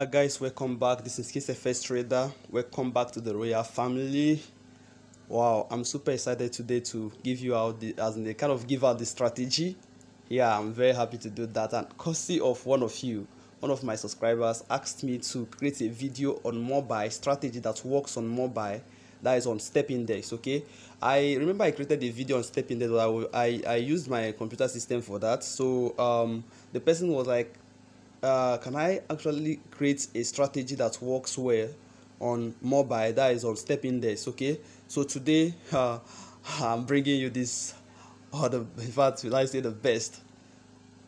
Hi guys, welcome back. This is KingsFX Trader. Welcome back to the Royal family. Wow, I'm super excited today to give you out the as in the kind of give out the strategy. Yeah, I'm very happy to do that. And courtesy of one of you, one of my subscribers asked me to create a video on mobile strategy that works on mobile that is on step index okay i remember i created a video on step index I, I i used my computer system for that so um the person was like uh, can I actually create a strategy that works well on mobile that is on step index okay? So today uh, I'm bringing you this or the in fact will I say the best?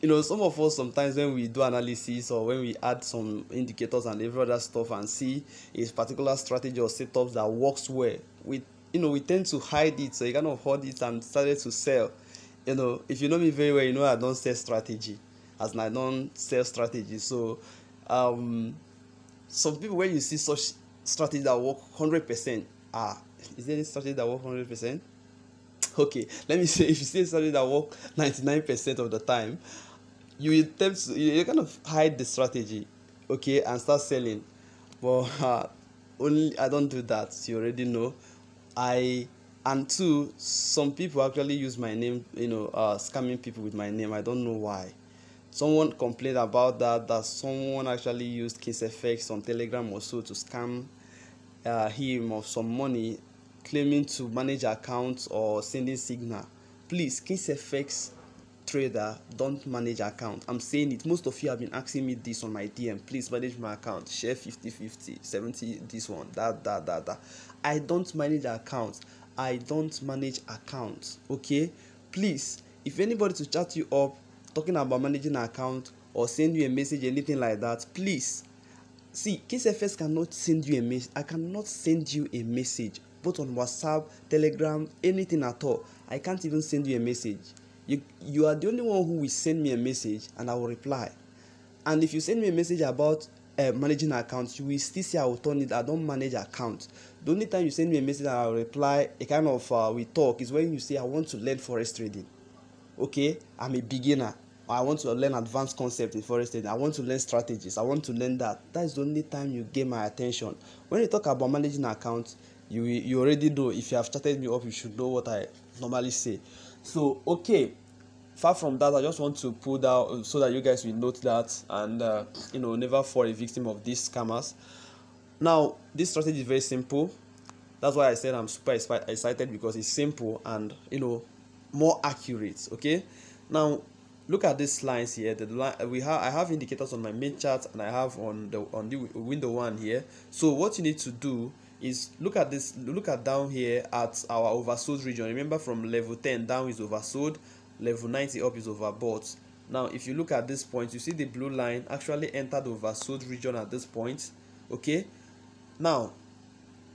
You know some of us sometimes when we do analysis or when we add some indicators and every other stuff and see a particular strategy or setup that works well we you know we tend to hide it so you kind of hold it and started to sell. You know if you know me very well you know I don't sell strategy as don't sell strategy. So um, some people when you see such strategy that work hundred percent, ah, is there any strategy that work hundred percent? Okay, let me say if you see a strategy that work ninety nine percent of the time, you attempt to, you, kind of hide the strategy, okay, and start selling. But uh, only I don't do that. You already know. I and two, some people actually use my name, you know, uh, scamming people with my name. I don't know why someone complained about that that someone actually used KingsFX on Telegram or so to scam uh, him of some money, claiming to manage accounts or sending signal. Please, KingsFX trader, don't manage account. I'm saying it. Most of you have been asking me this on my DM. Please manage my account. Share 50 50, 70, this one, that, that, that, that. I don't manage accounts. I don't manage accounts. Okay? Please, if anybody to chat you up, talking about managing an account or send you a message anything like that please. See KSFS cannot send you a message I cannot send you a message both on WhatsApp Telegram anything at all. I can't even send you a message. You you are the only one who will send me a message and I will reply. And if you send me a message about uh, managing accounts you will still say I will turn it I don't manage accounts the only time you send me a message and I will reply a kind of uh, we talk is when you say I want to learn forex trading. Okay? I'm a beginner i want to learn advanced concept in forex trading i want to learn strategies. I want to learn that. That is the only time you get my attention. When you talk about managing accounts you you already know. If you have started me up you should know what i normally say. So okay. Far from that i just want to put out so that you guys will note that and uh, you know never fall a victim of these scammers. Now this strategy is very simple. That's why i said i'm super excited because it's simple and you know more accurate okay? Now look at these lines here the line we have i have indicators on my main chart and i have on the on the window one here. So what you need to do is look at this look at down here at our oversold region. Remember from level 10 down is oversold level 90 up is overbought. Now if you look at this point you see the blue line actually entered oversold region at this point okay? Now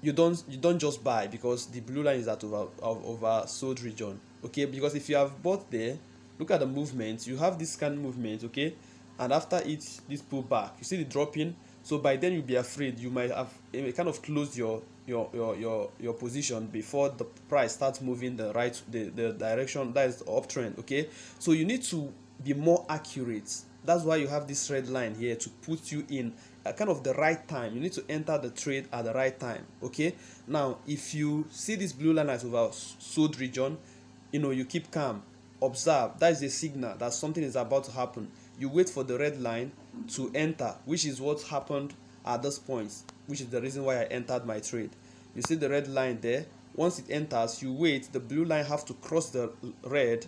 you don't you don't just buy because the blue line is at over oversold region okay? Because if you have bought there look at the movement. You have this kind of movement okay? And after it this pull back. You see the dropping so by then you'll be afraid. You might have kind of closed your your your your your position before the price starts moving the right the the direction that is the uptrend okay? So you need to be more accurate. That's why you have this red line here to put you in a kind of the right time. You need to enter the trade at the right time okay? Now if you see this blue line as over sold region you know you keep calm observe. That is a signal that something is about to happen. You wait for the red line to enter which is what happened at this point which is the reason why i entered my trade. You see the red line there? Once it enters you wait. The blue line have to cross the red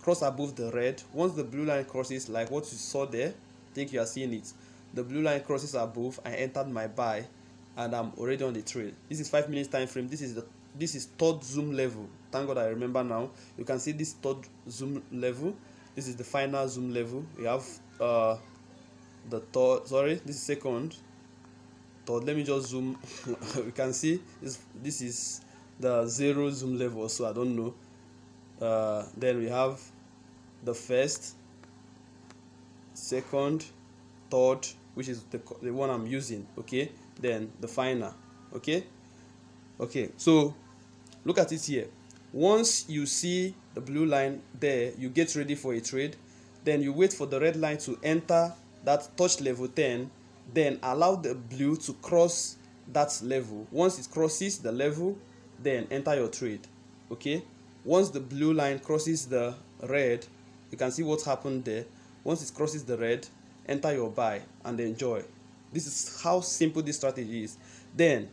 cross above the red. Once the blue line crosses like what you saw there I think you are seeing it. The blue line crosses above. I entered my buy and i'm already on the trade this is five minutes time frame. This is the this is third zoom level. Thank god i remember now. You can see this third zoom level. This is the final zoom level. We have uh the third sorry this is second. Third let me just zoom. You can see this this is the zero zoom level so i don't know. Uh then we have the first second third which is the, the one i'm using okay? Then the final okay? Okay so look at it here. Once you see the blue line there you get ready for a trade. Then you wait for the red line to enter that touch level 10 then allow the blue to cross that level. Once it crosses the level then enter your trade okay? Once the blue line crosses the red you can see what happened there. Once it crosses the red enter your buy and enjoy. This is how simple this strategy is. Then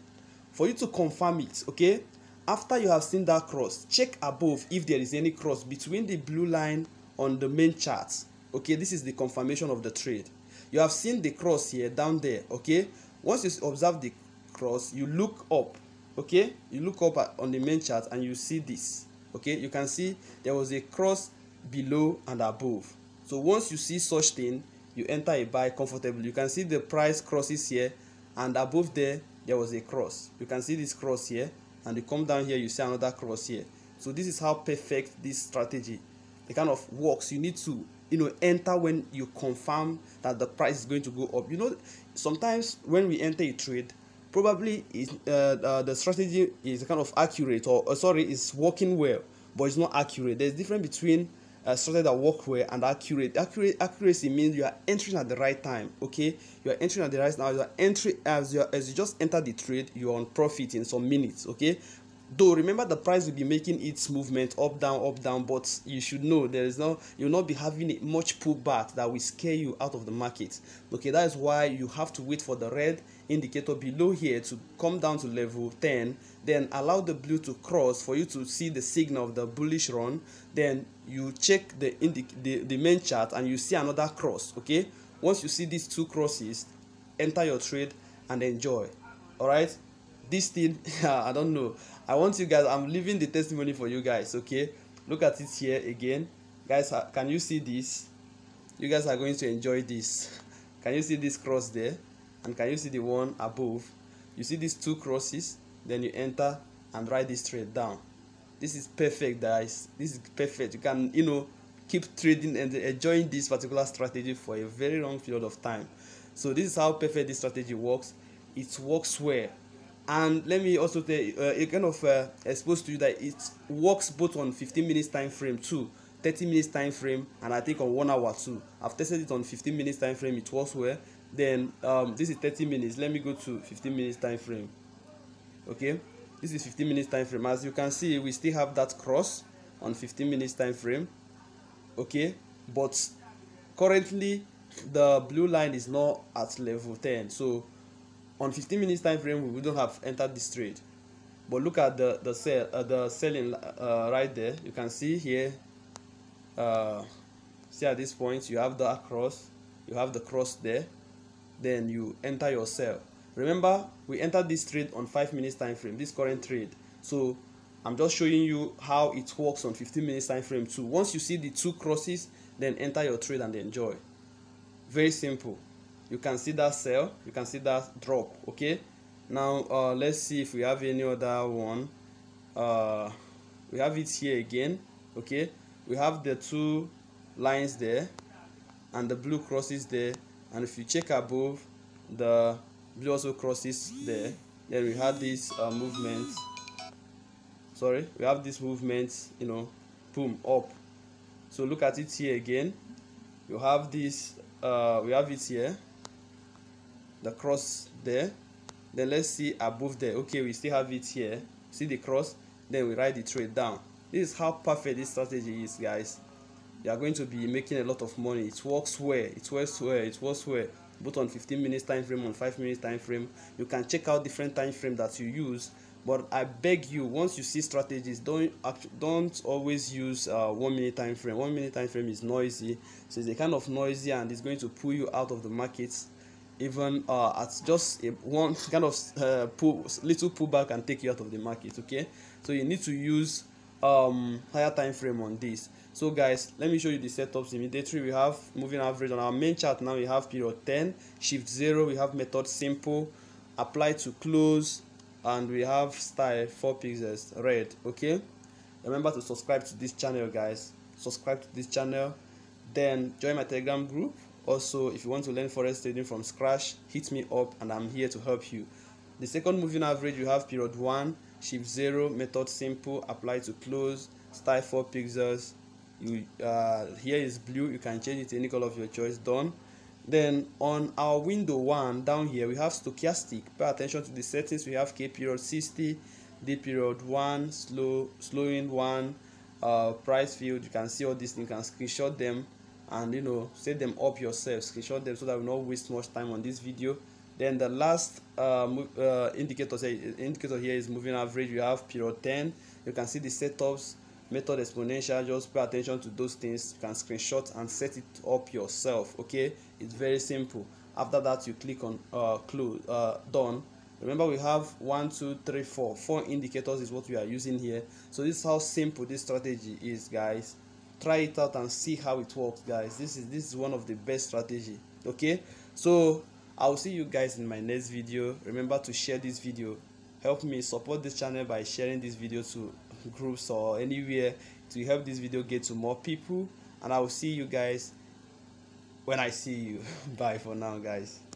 for you to confirm it okay after you have seen that cross check above if there is any cross between the blue line on the main chart. Okay this is the confirmation of the trade. You have seen the cross here down there okay? Once you observe the cross you look up okay? You look up at, on the main chart and you see this okay? You can see there was a cross below and above. So once you see such thing you enter a buy comfortably. You can see the price crosses here and above there there was a cross. You can see this cross here and you come down here you see another cross here. So this is how perfect this strategy it kind of works you need to you know enter when you confirm that the price is going to go up. You know sometimes when we enter a trade probably is uh, uh, the strategy is kind of accurate or uh, sorry is working well but it's not accurate. There's difference between uh, strategy that work well and accurate. Accurate accuracy means you are entering at the right time okay? You are entering at the right now you are entering as you as you just enter the trade you are on profit in some minutes okay though remember the price will be making its movement up down up down but you should know there is no you'll not be having much pullback that will scare you out of the market. Okay that is why you have to wait for the red indicator below here to come down to level 10 then allow the blue to cross for you to see the signal of the bullish run then you check the indic the, the main chart and you see another cross okay? Once you see these two crosses enter your trade and enjoy all right this thing i don't know i want you guys i'm leaving the testimony for you guys okay? Look at it here again. Guys can you see this? You guys are going to enjoy this. Can you see this cross there? And can you see the one above? You see these two crosses? Then you enter and write this trade down. This is perfect guys. This is perfect. You can you know keep trading and enjoying this particular strategy for a very long period of time. So this is how perfect this strategy works. It works well and let me also tell uh, it kind of uh, exposed to you that it works both on 15 minutes time frame too 30 minutes time frame and i think on one hour too i've tested it on 15 minutes time frame it works well. Then um, this is 30 minutes. Let me go to 15 minutes time frame. Okay? This is 15 minutes time frame. As you can see we still have that cross on 15 minutes time frame. Okay? But currently the blue line is not at level 10 so on 15 minutes time frame we wouldn't have entered this trade. But look at the the sell uh, the selling uh, right there. You can see here uh, see at this point you have the cross you have the cross there. Then you enter your sell. Remember we entered this trade on 5 minutes time frame this current trade. So i'm just showing you how it works on 15 minutes time frame too. Once you see the two crosses then enter your trade and enjoy. Very simple you can see that sell you can see that drop okay? Now uh, let's see if we have any other one. Uh, we have it here again okay? We have the two lines there and the blue crosses there and if you check above the blue also crosses there. Then we have this uh, movement. Sorry we have this movement you know boom up. So look at it here again. You have this uh, we have it here the cross there then let's see above there. Okay we still have it here. See the cross? Then we write the trade down. This is how perfect this strategy is guys. You are going to be making a lot of money. It works well. It works well. It works well. Both on 15 minutes time frame on 5 minutes time frame. You can check out different time frame that you use. But i beg you once you see strategies don't don't always use uh, one minute time frame. One minute time frame is noisy. So it's a kind of noisy and it's going to pull you out of the market even uh, at just a one kind of uh, pull, little pullback and take you out of the market okay? So you need to use um higher time frame on this. So guys let me show you the setups immediately. We have moving average on our main chart. Now we have period 10 shift 0 we have method simple apply to close and we have style 4 pixels red okay? Remember to subscribe to this channel guys. Subscribe to this channel. Then join my telegram group also if you want to learn forex trading from scratch hit me up and i'm here to help you. The second moving average you have period 1 shift 0 method simple apply to close style 4 pixels. You uh, here is blue you can change it to any color of your choice done. Then on our window one down here we have stochastic. Pay attention to the settings we have k period 60 d period one slow slowing one uh, price field you can see all these things you can screenshot them and you know set them up yourself screenshot them so that we not waste much time on this video. Then the last uh, uh, indicator, indicator here is moving average. You have period 10 you can see the setups method exponential. Just pay attention to those things. You can screenshot and set it up yourself okay? It's very simple. After that you click on uh, close uh, done. Remember we have one two three four. Four indicators is what we are using here. So this is how simple this strategy is guys try it out and see how it works guys. This is this is one of the best strategy okay? So i'll see you guys in my next video. Remember to share this video. Help me support this channel by sharing this video to groups or anywhere to help this video get to more people. And i will see you guys when i see you. Bye for now guys